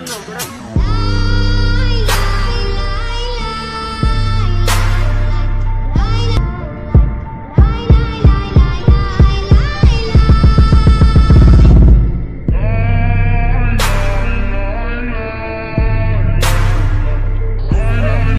分のブロック。